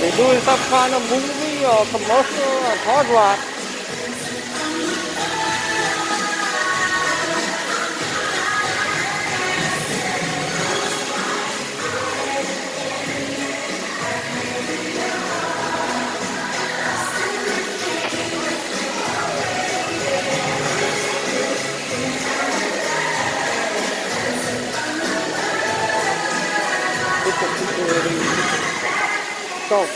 để đuôi sắp pha nó búng với ờ, cầm or khó ờ, đoạt Thank you. go.